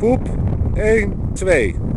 Poep. 1, 2.